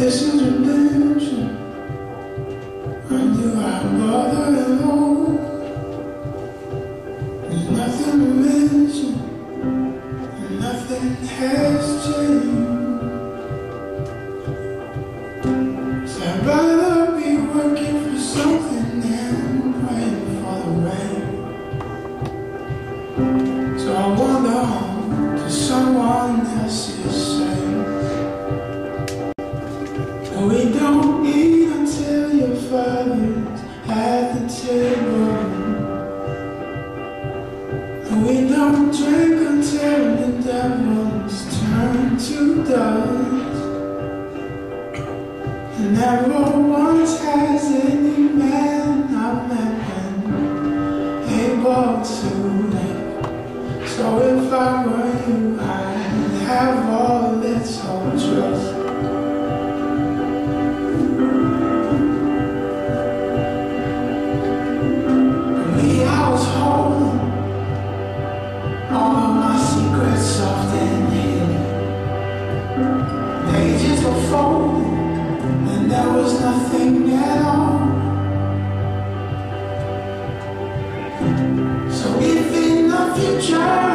This is redemption. When you are bother alone, there's nothing to mention, and nothing has changed. We don't drink until the devils turn to dust. And never once has any man I've met been able to live. So if I were try.